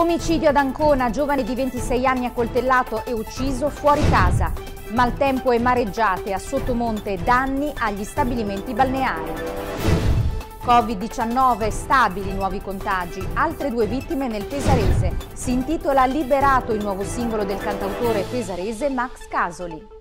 Omicidio ad Ancona, giovane di 26 anni accoltellato e ucciso fuori casa. Maltempo e mareggiate a Sottomonte, danni agli stabilimenti balneari. Covid-19, stabili nuovi contagi, altre due vittime nel Pesarese. Si intitola Liberato il nuovo singolo del cantautore pesarese Max Casoli.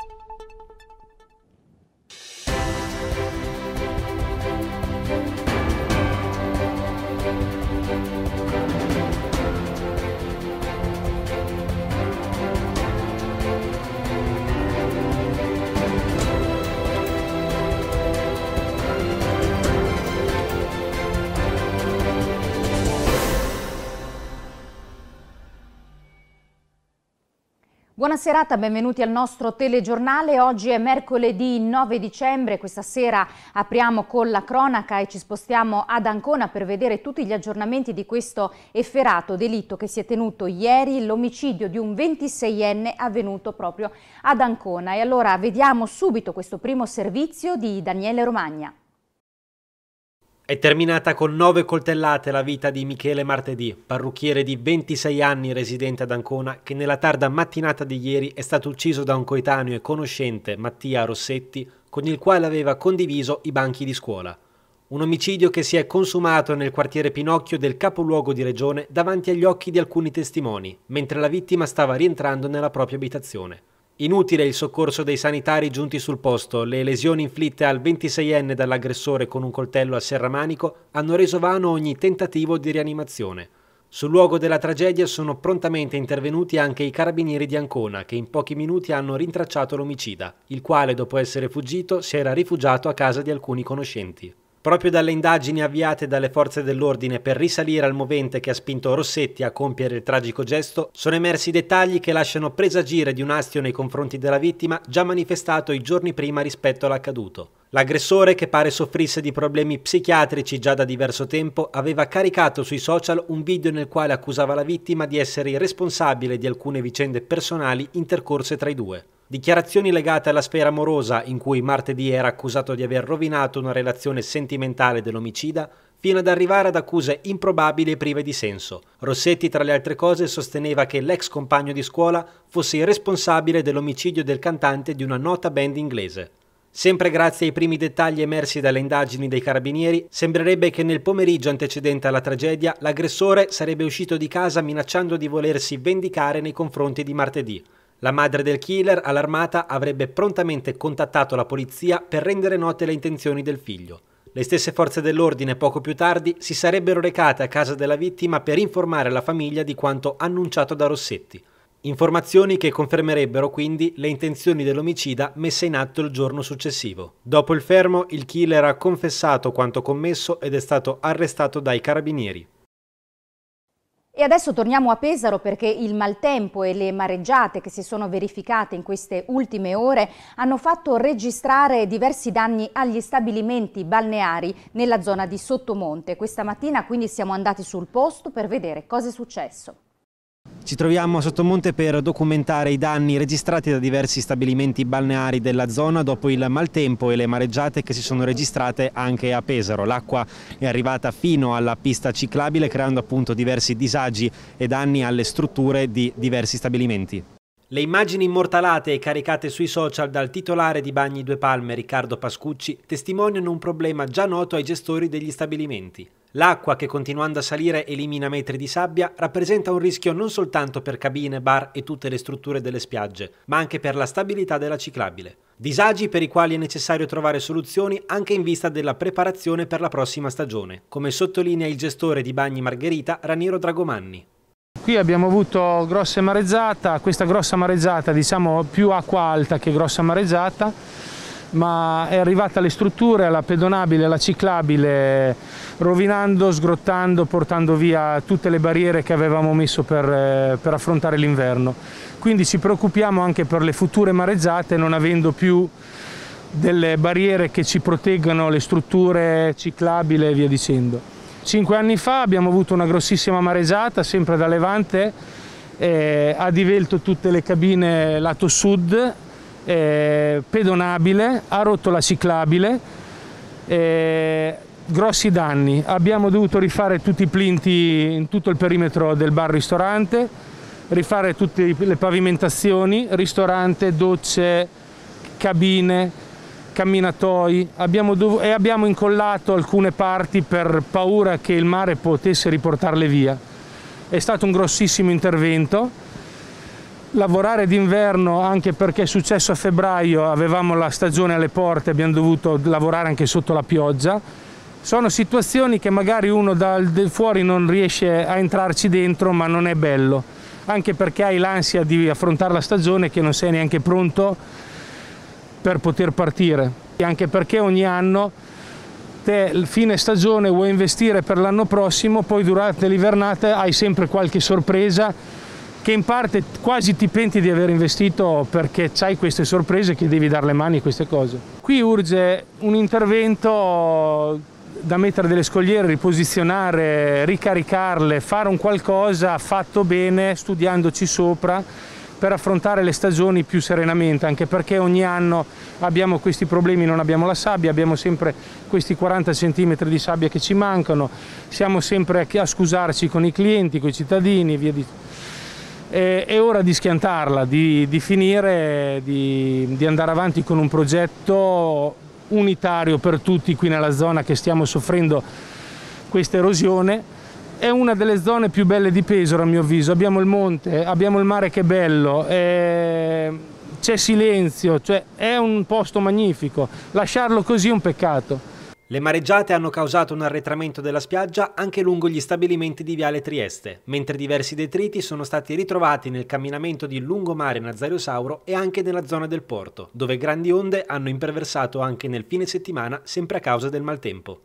Buona serata, benvenuti al nostro telegiornale. Oggi è mercoledì 9 dicembre, questa sera apriamo con la cronaca e ci spostiamo ad Ancona per vedere tutti gli aggiornamenti di questo efferato delitto che si è tenuto ieri, l'omicidio di un 26enne avvenuto proprio ad Ancona. E allora vediamo subito questo primo servizio di Daniele Romagna. È terminata con nove coltellate la vita di Michele Martedì, parrucchiere di 26 anni residente ad Ancona, che nella tarda mattinata di ieri è stato ucciso da un coetaneo e conoscente, Mattia Rossetti, con il quale aveva condiviso i banchi di scuola. Un omicidio che si è consumato nel quartiere Pinocchio del capoluogo di regione davanti agli occhi di alcuni testimoni, mentre la vittima stava rientrando nella propria abitazione. Inutile il soccorso dei sanitari giunti sul posto, le lesioni inflitte al 26enne dall'aggressore con un coltello a serramanico hanno reso vano ogni tentativo di rianimazione. Sul luogo della tragedia sono prontamente intervenuti anche i carabinieri di Ancona che in pochi minuti hanno rintracciato l'omicida, il quale dopo essere fuggito si era rifugiato a casa di alcuni conoscenti. Proprio dalle indagini avviate dalle forze dell'ordine per risalire al movente che ha spinto Rossetti a compiere il tragico gesto, sono emersi dettagli che lasciano presagire di un astio nei confronti della vittima già manifestato i giorni prima rispetto all'accaduto. L'aggressore, che pare soffrisse di problemi psichiatrici già da diverso tempo, aveva caricato sui social un video nel quale accusava la vittima di essere responsabile di alcune vicende personali intercorse tra i due. Dichiarazioni legate alla sfera amorosa in cui martedì era accusato di aver rovinato una relazione sentimentale dell'omicida, fino ad arrivare ad accuse improbabili e prive di senso. Rossetti, tra le altre cose, sosteneva che l'ex compagno di scuola fosse il responsabile dell'omicidio del cantante di una nota band inglese. Sempre grazie ai primi dettagli emersi dalle indagini dei carabinieri, sembrerebbe che nel pomeriggio antecedente alla tragedia l'aggressore sarebbe uscito di casa minacciando di volersi vendicare nei confronti di martedì. La madre del killer, allarmata, avrebbe prontamente contattato la polizia per rendere note le intenzioni del figlio. Le stesse forze dell'ordine poco più tardi si sarebbero recate a casa della vittima per informare la famiglia di quanto annunciato da Rossetti. Informazioni che confermerebbero quindi le intenzioni dell'omicida messe in atto il giorno successivo. Dopo il fermo, il killer ha confessato quanto commesso ed è stato arrestato dai carabinieri. E adesso torniamo a Pesaro perché il maltempo e le mareggiate che si sono verificate in queste ultime ore hanno fatto registrare diversi danni agli stabilimenti balneari nella zona di Sottomonte. Questa mattina quindi siamo andati sul posto per vedere cosa è successo. Ci troviamo a Sottomonte per documentare i danni registrati da diversi stabilimenti balneari della zona dopo il maltempo e le mareggiate che si sono registrate anche a Pesaro. L'acqua è arrivata fino alla pista ciclabile creando appunto diversi disagi e danni alle strutture di diversi stabilimenti. Le immagini immortalate e caricate sui social dal titolare di Bagni Due Palme, Riccardo Pascucci, testimoniano un problema già noto ai gestori degli stabilimenti. L'acqua che continuando a salire elimina metri di sabbia rappresenta un rischio non soltanto per cabine, bar e tutte le strutture delle spiagge, ma anche per la stabilità della ciclabile. Disagi per i quali è necessario trovare soluzioni anche in vista della preparazione per la prossima stagione, come sottolinea il gestore di Bagni Margherita, Raniero Dragomanni. Qui abbiamo avuto grosse marezzata, questa grossa marezzata diciamo più acqua alta che grossa marezzata, ma è arrivata alle strutture, alla pedonabile, alla ciclabile, rovinando, sgrottando, portando via tutte le barriere che avevamo messo per, eh, per affrontare l'inverno. Quindi ci preoccupiamo anche per le future marezzate non avendo più delle barriere che ci proteggano le strutture ciclabili e via dicendo. Cinque anni fa abbiamo avuto una grossissima mareggiata, sempre da Levante, eh, ha divelto tutte le cabine lato sud, eh, pedonabile, ha rotto la ciclabile, eh, grossi danni. Abbiamo dovuto rifare tutti i plinti in tutto il perimetro del bar ristorante, rifare tutte le pavimentazioni, ristorante, docce, cabine, camminatoi abbiamo e abbiamo incollato alcune parti per paura che il mare potesse riportarle via. È stato un grossissimo intervento. Lavorare d'inverno anche perché è successo a febbraio, avevamo la stagione alle porte, abbiamo dovuto lavorare anche sotto la pioggia. Sono situazioni che magari uno dal fuori non riesce a entrarci dentro, ma non è bello, anche perché hai l'ansia di affrontare la stagione che non sei neanche pronto per poter partire, anche perché ogni anno te fine stagione vuoi investire per l'anno prossimo, poi durante l'ivernata hai sempre qualche sorpresa che in parte quasi ti penti di aver investito perché hai queste sorprese che devi dare le mani a queste cose. Qui urge un intervento da mettere delle scogliere, riposizionare, ricaricarle, fare un qualcosa fatto bene, studiandoci sopra per affrontare le stagioni più serenamente, anche perché ogni anno abbiamo questi problemi, non abbiamo la sabbia, abbiamo sempre questi 40 cm di sabbia che ci mancano, siamo sempre a scusarci con i clienti, con i cittadini, via di... È, è ora di schiantarla, di, di finire, di, di andare avanti con un progetto unitario per tutti qui nella zona che stiamo soffrendo questa erosione. È una delle zone più belle di Pesaro a mio avviso, abbiamo il monte, abbiamo il mare che è bello, è... c'è silenzio, cioè è un posto magnifico, lasciarlo così è un peccato. Le mareggiate hanno causato un arretramento della spiaggia anche lungo gli stabilimenti di Viale Trieste, mentre diversi detriti sono stati ritrovati nel camminamento di lungomare Nazario Sauro e anche nella zona del porto, dove grandi onde hanno imperversato anche nel fine settimana sempre a causa del maltempo.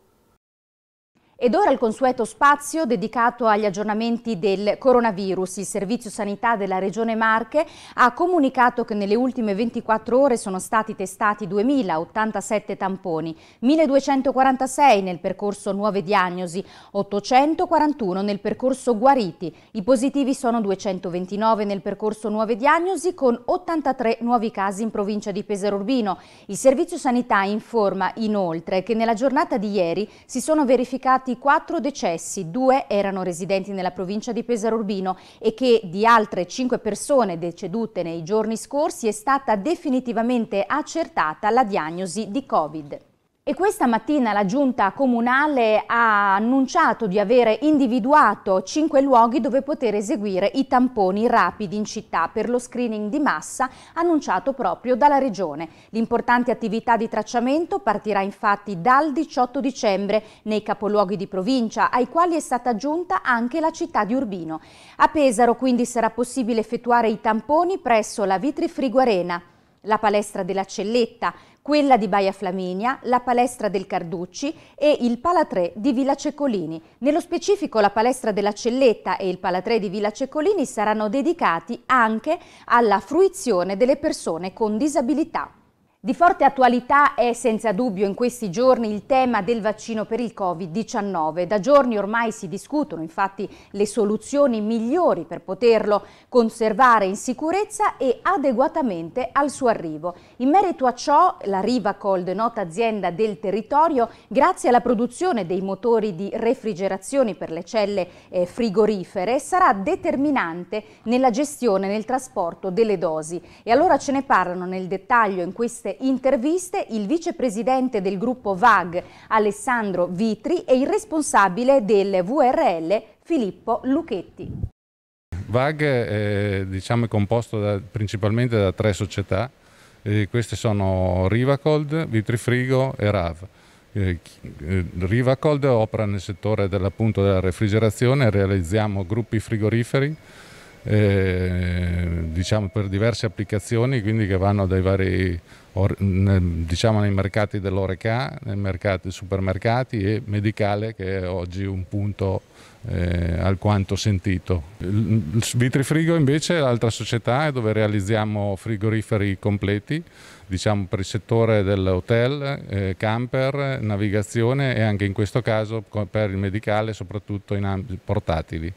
Ed ora il consueto spazio dedicato agli aggiornamenti del coronavirus. Il Servizio Sanità della Regione Marche ha comunicato che nelle ultime 24 ore sono stati testati 2.087 tamponi, 1.246 nel percorso nuove diagnosi, 841 nel percorso guariti. I positivi sono 229 nel percorso nuove diagnosi con 83 nuovi casi in provincia di Pesaro Urbino. Il Servizio Sanità informa inoltre che nella giornata di ieri si sono verificati stati quattro decessi, due erano residenti nella provincia di Pesaro Urbino e che di altre cinque persone decedute nei giorni scorsi è stata definitivamente accertata la diagnosi di Covid. E questa mattina la giunta comunale ha annunciato di aver individuato cinque luoghi dove poter eseguire i tamponi rapidi in città per lo screening di massa annunciato proprio dalla Regione. L'importante attività di tracciamento partirà infatti dal 18 dicembre nei capoluoghi di provincia ai quali è stata aggiunta anche la città di Urbino. A Pesaro quindi sarà possibile effettuare i tamponi presso la Vitri Frigo Arena, la palestra della Celletta, quella di Baia Flaminia, la palestra del Carducci e il Pala 3 di Villa Ceccolini. Nello specifico la palestra della Celletta e il Pala 3 di Villa Ceccolini saranno dedicati anche alla fruizione delle persone con disabilità. Di forte attualità è senza dubbio in questi giorni il tema del vaccino per il Covid-19. Da giorni ormai si discutono infatti le soluzioni migliori per poterlo conservare in sicurezza e adeguatamente al suo arrivo. In merito a ciò, la Rivacold, nota azienda del territorio, grazie alla produzione dei motori di refrigerazione per le celle eh, frigorifere, sarà determinante nella gestione e nel trasporto delle dosi. E allora ce ne parlano nel dettaglio in queste interviste il vicepresidente del gruppo VAG Alessandro Vitri e il responsabile del VRL Filippo Lucchetti. VAG è, diciamo, è composto da, principalmente da tre società, eh, queste sono Rivacold, Vitrifrigo e RAV. Eh, Rivacold opera nel settore dell'appunto della refrigerazione, realizziamo gruppi frigoriferi eh, diciamo per diverse applicazioni, quindi che vanno dai vari or, diciamo nei mercati dell'Oreca, nei mercati, supermercati e medicale che è oggi un punto eh, alquanto sentito. Il, Vitrifrigo invece è l'altra società dove realizziamo frigoriferi completi, diciamo per il settore dell'hotel, eh, camper, navigazione e anche in questo caso per il medicale soprattutto in ambiti portatili.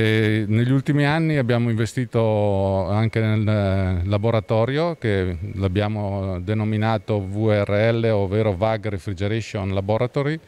E negli ultimi anni abbiamo investito anche nel eh, laboratorio che l'abbiamo denominato VRL, ovvero VAG Refrigeration Laboratory,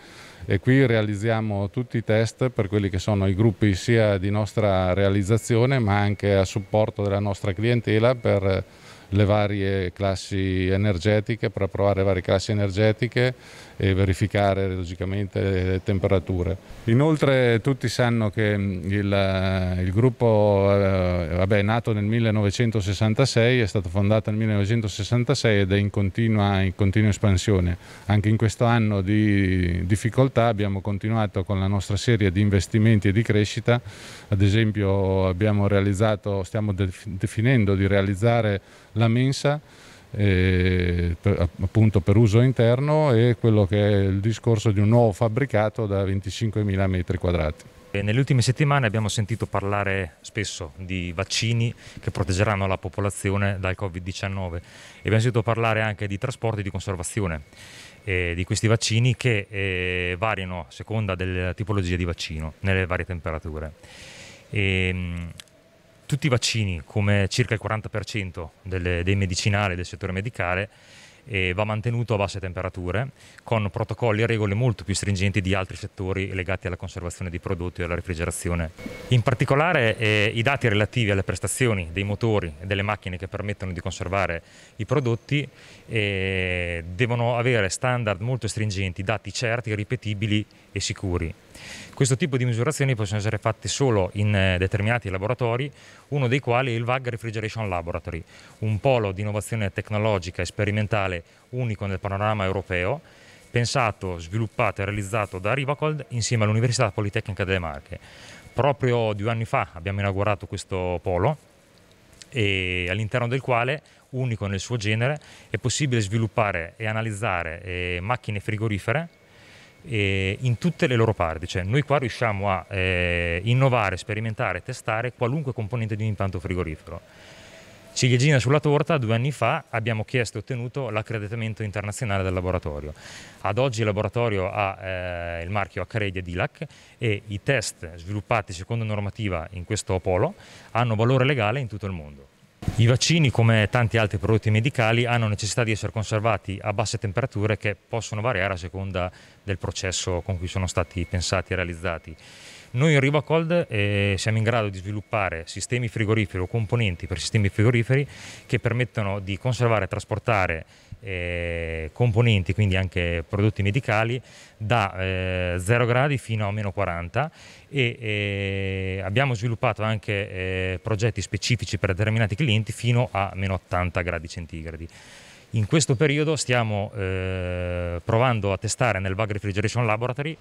e qui realizziamo tutti i test per quelli che sono i gruppi sia di nostra realizzazione ma anche a supporto della nostra clientela per le varie classi energetiche, per provare varie classi energetiche e verificare logicamente le temperature. Inoltre tutti sanno che il, il gruppo eh, vabbè, è nato nel 1966, è stato fondato nel 1966 ed è in continua, in continua espansione. Anche in questo anno di difficoltà abbiamo continuato con la nostra serie di investimenti e di crescita, ad esempio abbiamo realizzato, stiamo definendo di realizzare la mensa eh, per, appunto per uso interno e quello che è il discorso di un nuovo fabbricato da 25.000 metri quadrati. Nelle ultime settimane abbiamo sentito parlare spesso di vaccini che proteggeranno la popolazione dal Covid-19 e abbiamo sentito parlare anche di trasporto e di conservazione eh, di questi vaccini che eh, variano a seconda della tipologia di vaccino nelle varie temperature. E, ehm, tutti i vaccini, come circa il 40% delle, dei medicinali del settore medicale, eh, va mantenuto a basse temperature con protocolli e regole molto più stringenti di altri settori legati alla conservazione dei prodotti e alla refrigerazione. In particolare eh, i dati relativi alle prestazioni dei motori e delle macchine che permettono di conservare i prodotti eh, devono avere standard molto stringenti, dati certi, ripetibili e sicuri. Questo tipo di misurazioni possono essere fatte solo in eh, determinati laboratori, uno dei quali è il VAG Refrigeration Laboratory, un polo di innovazione tecnologica e sperimentale unico nel panorama europeo, pensato, sviluppato e realizzato da Rivacold insieme all'Università Politecnica delle Marche. Proprio due anni fa abbiamo inaugurato questo polo all'interno del quale, unico nel suo genere, è possibile sviluppare e analizzare eh, macchine frigorifere eh, in tutte le loro parti, cioè noi qua riusciamo a eh, innovare, sperimentare, testare qualunque componente di un impianto frigorifero. Ciliegina sulla torta, due anni fa abbiamo chiesto e ottenuto l'accreditamento internazionale del laboratorio. Ad oggi il laboratorio ha eh, il marchio H-Redia DILAC e i test sviluppati secondo normativa in questo polo hanno valore legale in tutto il mondo. I vaccini, come tanti altri prodotti medicali, hanno necessità di essere conservati a basse temperature che possono variare a seconda del processo con cui sono stati pensati e realizzati. Noi in Rivacold eh, siamo in grado di sviluppare sistemi frigoriferi o componenti per sistemi frigoriferi che permettono di conservare e trasportare eh, componenti, quindi anche prodotti medicali, da eh, 0 gradi fino a meno 40 e eh, abbiamo sviluppato anche eh, progetti specifici per determinati clienti fino a meno 80 gradi centigradi. In questo periodo stiamo eh, provando a testare nel Bug Refrigeration Laboratory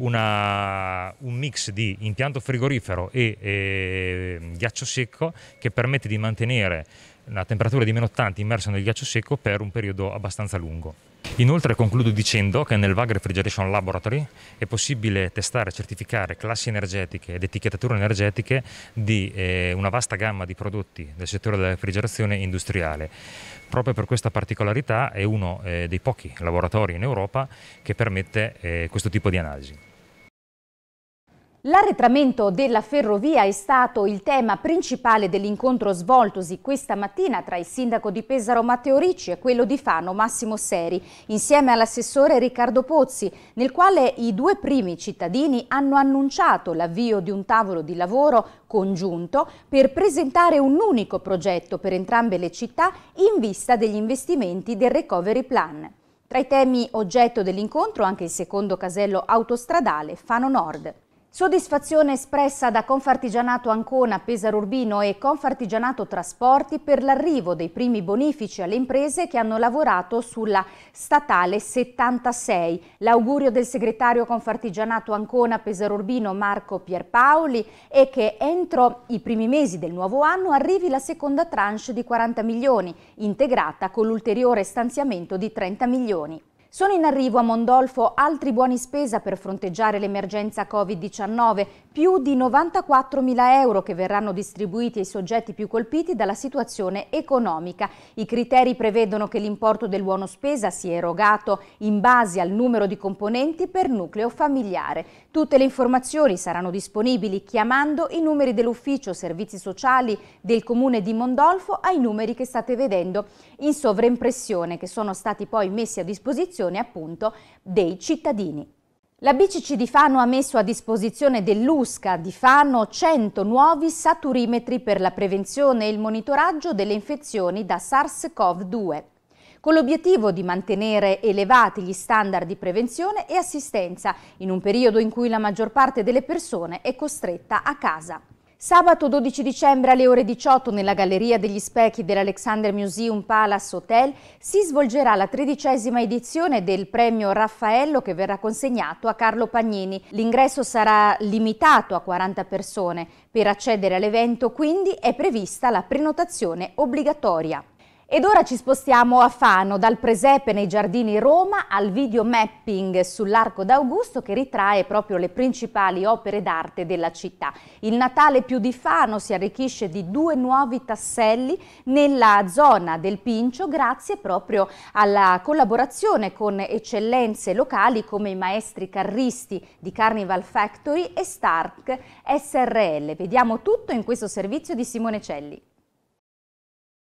una, un mix di impianto frigorifero e, e ghiaccio secco che permette di mantenere una temperatura di meno 80 immersa nel ghiaccio secco per un periodo abbastanza lungo. Inoltre concludo dicendo che nel VAG Refrigeration Laboratory è possibile testare e certificare classi energetiche ed etichettature energetiche di eh, una vasta gamma di prodotti del settore della refrigerazione industriale. Proprio per questa particolarità è uno eh, dei pochi laboratori in Europa che permette eh, questo tipo di analisi. L'arretramento della ferrovia è stato il tema principale dell'incontro svoltosi questa mattina tra il sindaco di Pesaro Matteo Ricci e quello di Fano Massimo Seri, insieme all'assessore Riccardo Pozzi, nel quale i due primi cittadini hanno annunciato l'avvio di un tavolo di lavoro congiunto per presentare un unico progetto per entrambe le città in vista degli investimenti del Recovery Plan. Tra i temi oggetto dell'incontro anche il secondo casello autostradale Fano Nord. Soddisfazione espressa da Confartigianato Ancona, Pesaro Urbino e Confartigianato Trasporti per l'arrivo dei primi bonifici alle imprese che hanno lavorato sulla statale 76. L'augurio del segretario Confartigianato Ancona Pesaro Urbino Marco Pierpaoli è che entro i primi mesi del nuovo anno arrivi la seconda tranche di 40 milioni, integrata con l'ulteriore stanziamento di 30 milioni. Sono in arrivo a Mondolfo altri buoni spesa per fronteggiare l'emergenza Covid-19, più di 94 mila euro che verranno distribuiti ai soggetti più colpiti dalla situazione economica. I criteri prevedono che l'importo del buono spesa sia erogato in base al numero di componenti per nucleo familiare. Tutte le informazioni saranno disponibili chiamando i numeri dell'ufficio servizi sociali del comune di Mondolfo ai numeri che state vedendo in sovraimpressione che sono stati poi messi a disposizione appunto dei cittadini. La BCC di Fano ha messo a disposizione dell'USCA di Fano 100 nuovi saturimetri per la prevenzione e il monitoraggio delle infezioni da SARS-CoV-2, con l'obiettivo di mantenere elevati gli standard di prevenzione e assistenza in un periodo in cui la maggior parte delle persone è costretta a casa. Sabato 12 dicembre alle ore 18 nella Galleria degli Specchi dell'Alexander Museum Palace Hotel si svolgerà la tredicesima edizione del premio Raffaello che verrà consegnato a Carlo Pagnini. L'ingresso sarà limitato a 40 persone. Per accedere all'evento quindi è prevista la prenotazione obbligatoria. Ed ora ci spostiamo a Fano, dal presepe nei giardini Roma al video mapping sull'Arco d'Augusto che ritrae proprio le principali opere d'arte della città. Il Natale più di Fano si arricchisce di due nuovi tasselli nella zona del Pincio grazie proprio alla collaborazione con eccellenze locali come i maestri carristi di Carnival Factory e Stark SRL. Vediamo tutto in questo servizio di Simone Celli.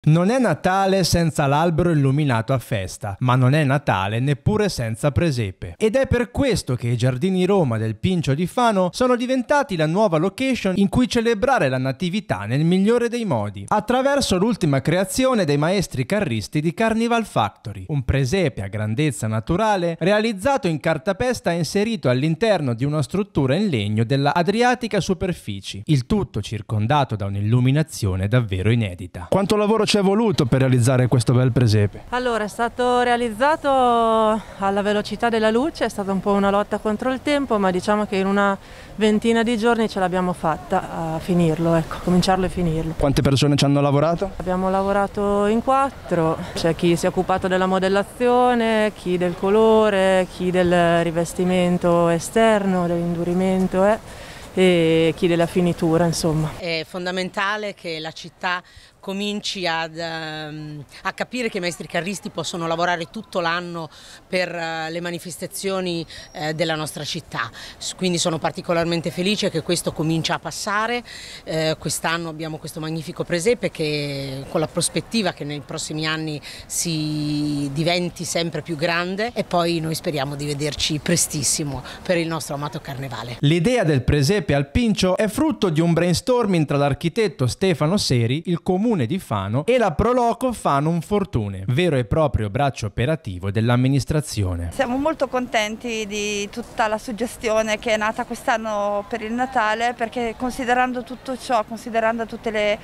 Non è Natale senza l'albero illuminato a festa, ma non è Natale neppure senza presepe. Ed è per questo che i giardini Roma del Pincio di Fano sono diventati la nuova location in cui celebrare la natività nel migliore dei modi, attraverso l'ultima creazione dei maestri carristi di Carnival Factory, un presepe a grandezza naturale realizzato in cartapesta e inserito all'interno di una struttura in legno della Adriatica Superfici, il tutto circondato da un'illuminazione davvero inedita. Quanto lavoro c'è ci è voluto per realizzare questo bel presepe? Allora, è stato realizzato alla velocità della luce, è stata un po' una lotta contro il tempo, ma diciamo che in una ventina di giorni ce l'abbiamo fatta a finirlo, ecco, cominciarlo e finirlo. Quante persone ci hanno lavorato? Abbiamo lavorato in quattro, c'è chi si è occupato della modellazione, chi del colore, chi del rivestimento esterno, dell'indurimento. Eh e chi della finitura insomma. È fondamentale che la città cominci ad, um, a capire che i maestri carristi possono lavorare tutto l'anno per uh, le manifestazioni uh, della nostra città. Quindi sono particolarmente felice che questo comincia a passare. Uh, Quest'anno abbiamo questo magnifico presepe che con la prospettiva che nei prossimi anni si diventi sempre più grande e poi noi speriamo di vederci prestissimo per il nostro amato carnevale. L'idea del presepe al Pincio è frutto di un brainstorming tra l'architetto Stefano Seri, il comune comune di Fano e la Proloco Fanum Fortune, vero e proprio braccio operativo dell'amministrazione. Siamo molto contenti di tutta la suggestione che è nata quest'anno per il Natale perché considerando tutto ciò, considerando tutte le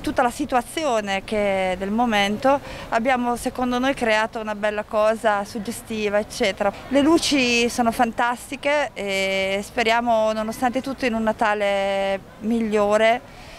tutta la situazione che del momento abbiamo secondo noi creato una bella cosa suggestiva eccetera. Le luci sono fantastiche e speriamo nonostante tutto in un Natale migliore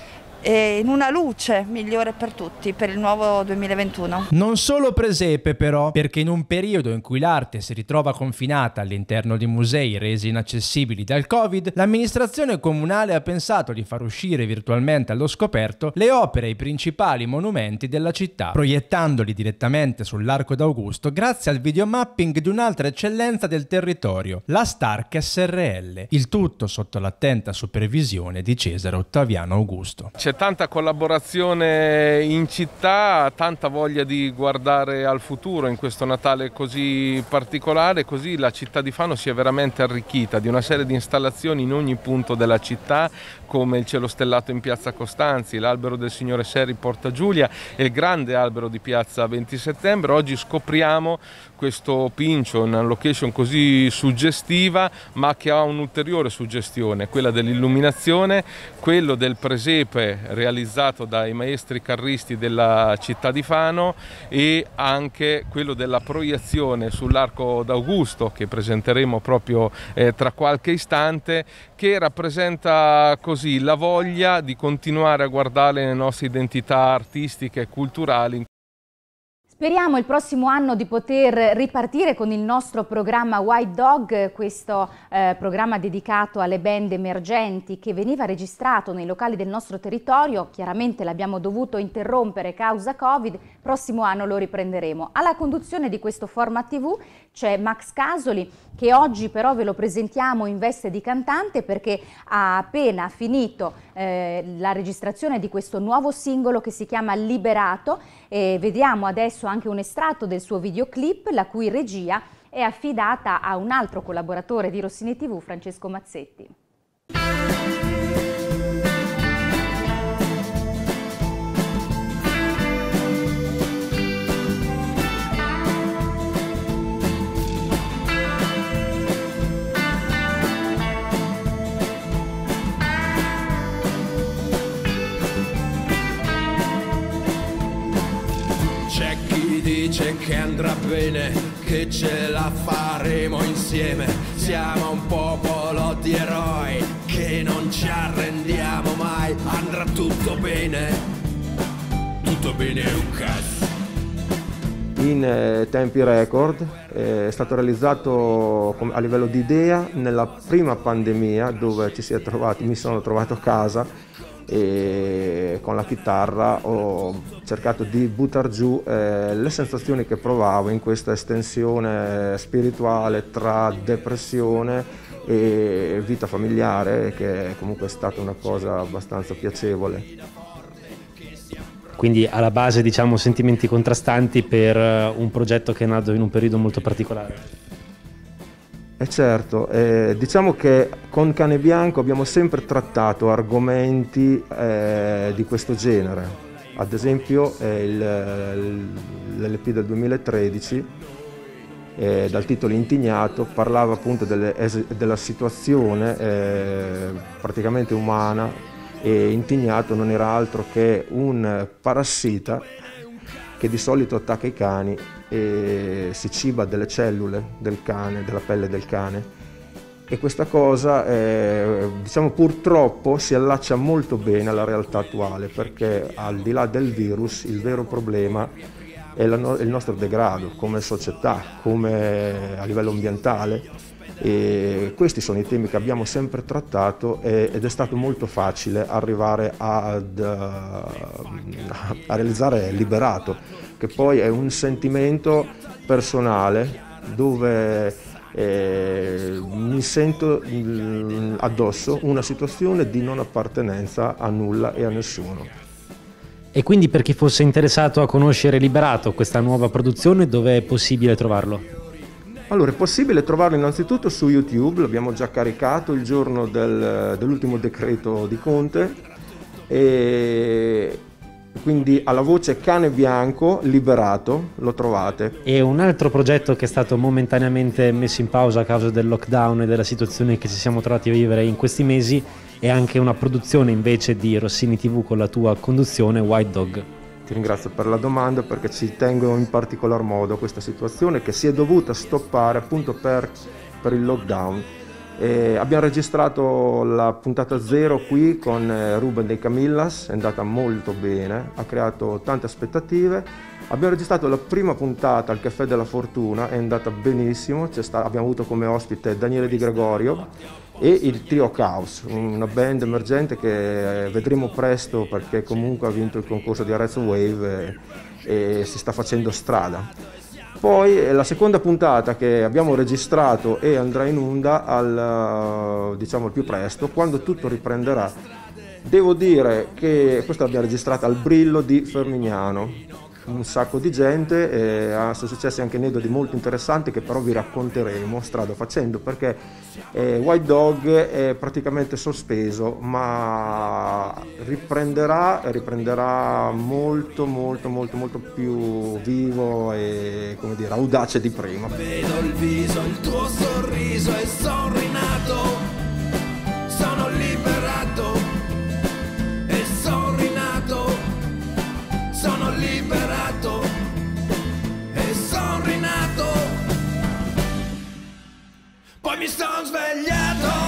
e in una luce migliore per tutti per il nuovo 2021. Non solo presepe però, perché in un periodo in cui l'arte si ritrova confinata all'interno di musei resi inaccessibili dal Covid, l'amministrazione comunale ha pensato di far uscire virtualmente allo scoperto le opere e i principali monumenti della città, proiettandoli direttamente sull'Arco d'Augusto grazie al videomapping di un'altra eccellenza del territorio, la Stark SRL, il tutto sotto l'attenta supervisione di Cesare Ottaviano Augusto. C'è tanta collaborazione in città, tanta voglia di guardare al futuro in questo Natale così particolare, così la città di Fano si è veramente arricchita di una serie di installazioni in ogni punto della città, come il cielo stellato in piazza Costanzi, l'albero del Signore Seri Porta Giulia e il grande albero di piazza 20 settembre. Oggi scopriamo questo pincio, una location così suggestiva ma che ha un'ulteriore suggestione, quella dell'illuminazione, quello del presepe realizzato dai maestri carristi della città di Fano e anche quello della proiezione sull'Arco d'Augusto che presenteremo proprio eh, tra qualche istante che rappresenta così la voglia di continuare a guardare le nostre identità artistiche e culturali. Speriamo il prossimo anno di poter ripartire con il nostro programma White Dog, questo eh, programma dedicato alle band emergenti che veniva registrato nei locali del nostro territorio, chiaramente l'abbiamo dovuto interrompere causa Covid, prossimo anno lo riprenderemo. Alla conduzione di questo format TV c'è Max Casoli che oggi però ve lo presentiamo in veste di cantante perché ha appena finito eh, la registrazione di questo nuovo singolo che si chiama Liberato e vediamo adesso anche un estratto del suo videoclip la cui regia è affidata a un altro collaboratore di Rossini TV, Francesco Mazzetti. Che andrà bene, che ce la faremo insieme. Siamo un popolo di eroi, che non ci arrendiamo mai. Andrà tutto bene, tutto bene cazzo. In eh, tempi record eh, è stato realizzato a livello di idea nella prima pandemia dove ci si è trovati, mi sono trovato a casa e con la chitarra ho cercato di buttare giù eh, le sensazioni che provavo in questa estensione spirituale tra depressione e vita familiare che comunque è stata una cosa abbastanza piacevole. Quindi alla base diciamo sentimenti contrastanti per eh, un progetto che è nato in un periodo molto particolare. Eh certo, eh, diciamo che con Cane Bianco abbiamo sempre trattato argomenti eh, di questo genere, ad esempio l'LP del 2013 eh, dal titolo Intignato parlava appunto delle, della situazione eh, praticamente umana e Intignato non era altro che un parassita che di solito attacca i cani e si ciba delle cellule del cane, della pelle del cane. E questa cosa, eh, diciamo purtroppo, si allaccia molto bene alla realtà attuale, perché al di là del virus il vero problema è la, il nostro degrado come società, come a livello ambientale. E questi sono i temi che abbiamo sempre trattato ed è stato molto facile arrivare ad, a realizzare Liberato, che poi è un sentimento personale dove eh, mi sento mm, addosso una situazione di non appartenenza a nulla e a nessuno. E quindi per chi fosse interessato a conoscere Liberato, questa nuova produzione, dove è possibile trovarlo? Allora, è possibile trovarlo innanzitutto su YouTube, l'abbiamo già caricato il giorno del, dell'ultimo decreto di Conte e quindi alla voce Cane Bianco liberato lo trovate. E un altro progetto che è stato momentaneamente messo in pausa a causa del lockdown e della situazione che ci siamo trovati a vivere in questi mesi è anche una produzione invece di Rossini TV con la tua conduzione White Dog. Ti ringrazio per la domanda perché ci tengo in particolar modo a questa situazione che si è dovuta stoppare appunto per, per il lockdown e abbiamo registrato la puntata zero qui con eh, Ruben dei Camillas, è andata molto bene, ha creato tante aspettative. Abbiamo registrato la prima puntata al Caffè della Fortuna, è andata benissimo, sta, abbiamo avuto come ospite Daniele Di Gregorio e il Trio Chaos, una band emergente che eh, vedremo presto perché comunque ha vinto il concorso di Arezzo Wave e, e si sta facendo strada. Poi eh, la seconda puntata che abbiamo registrato e andrà in onda al, eh, diciamo, più presto, quando tutto riprenderà. Devo dire che questa l'abbiamo registrata al Brillo di Fermignano, un sacco di gente, e sono successi anche aneddoti molto interessanti che però vi racconteremo strada facendo perché eh, White Dog è praticamente sospeso ma riprenderà, riprenderà molto molto molto molto più vivo e come dire audace di prima. Vedo il viso, il tuo sorriso e sono rinato, sono liberato mi sono svegliato.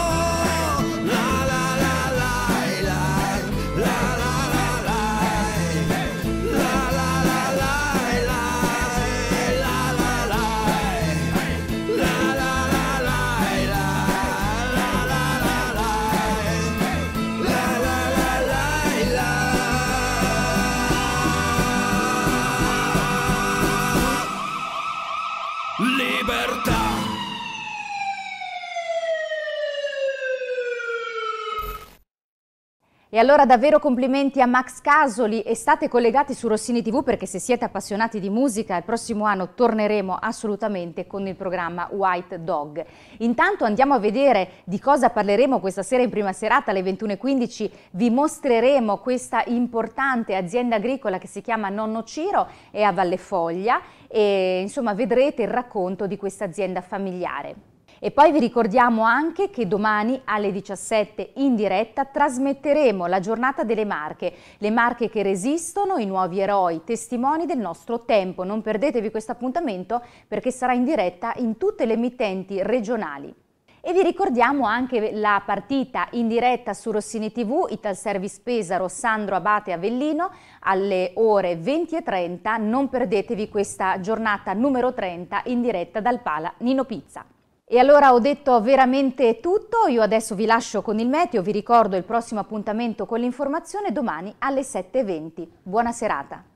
E allora davvero complimenti a Max Casoli e state collegati su Rossini TV perché se siete appassionati di musica il prossimo anno torneremo assolutamente con il programma White Dog. Intanto andiamo a vedere di cosa parleremo questa sera in prima serata alle 21.15. Vi mostreremo questa importante azienda agricola che si chiama Nonno Ciro e a Valle Foglia e insomma vedrete il racconto di questa azienda familiare. E poi vi ricordiamo anche che domani alle 17 in diretta trasmetteremo la giornata delle marche, le marche che resistono, i nuovi eroi, testimoni del nostro tempo. Non perdetevi questo appuntamento perché sarà in diretta in tutte le emittenti regionali. E vi ricordiamo anche la partita in diretta su Rossini TV, Ital Service Pesaro, Sandro Abate Avellino alle ore 20.30. Non perdetevi questa giornata numero 30 in diretta dal Pala Nino Pizza. E allora ho detto veramente tutto, io adesso vi lascio con il meteo, vi ricordo il prossimo appuntamento con l'informazione domani alle 7.20. Buona serata.